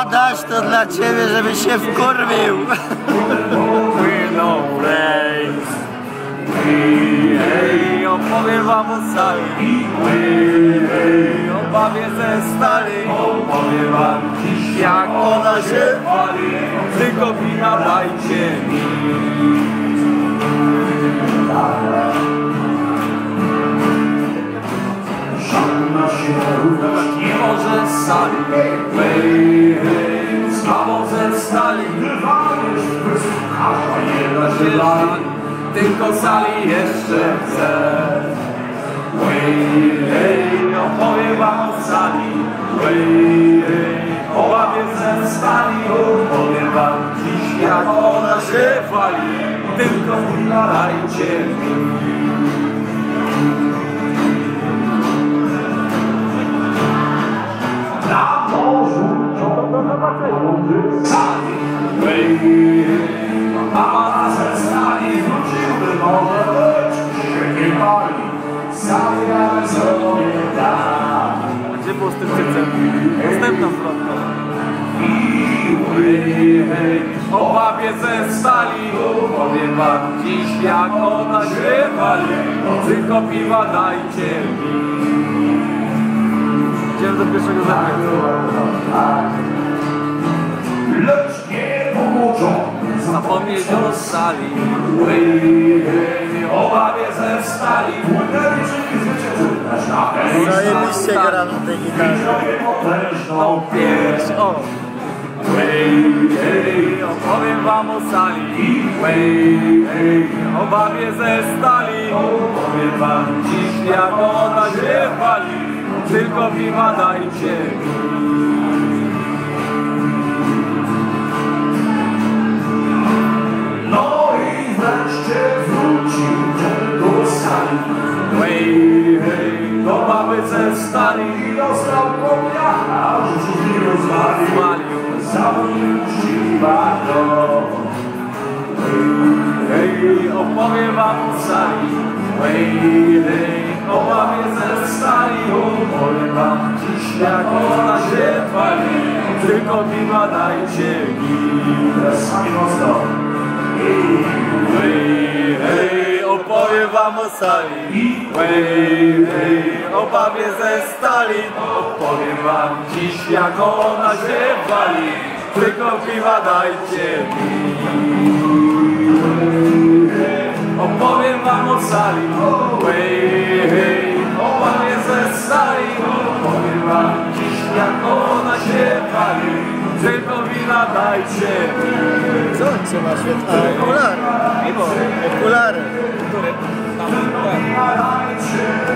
Adaś, to dla ciebie, żeby się wkurwił. Płyną hej, opowiem wam o sali. Hej, hej, o bawie ze stali. Opowiem wam dziś, jak ona się pali. Tylko wina dajcie mi. Sali, hej, z kawą stali. Nie da się sali, tylko sali jeszcze chcę. Hej, hej, opowiem wam o sali. Hej, hej, o babie ze stali. Opowiem wam dziś, jak ona się fali. Tylko dajcie mi. Następna zwrotka. O babie ze stali Powiem wam dziś jak ona wali Tylko piwa dajcie mi Idziemy do pierwszego zakrętu. Lecz nie pomogą Zapomnieć o sali Zajebiście gra na tej gitarze. Potężną pierś O, opowiem wam o sali. O babie ze stali. Opowiem wam dziś jak ona się pali. Tylko piwa dajcie do baby ze stali dostał kopiaka, że nie rozwalił. Zapuściła go Hej, opowiem wam o sali Hej, hej, o babie ze stali Opowiem wam dziś jak ona się pali Tylko piwa dajcie mi. Sami mocno. Hej, hej, opowiem wam o sali Hej, hej, o babie ze stali. Opowiem wam dziś jak ona się wali. Tylko piwa dajcie mi. Opowiem wam o sali. Hej, hej, o babie ze stali. Opowiem wam dziś jak ona się wali. Tylko wina dajcie mi. Co trzyma świetnie? Okulary. Okulary. 对。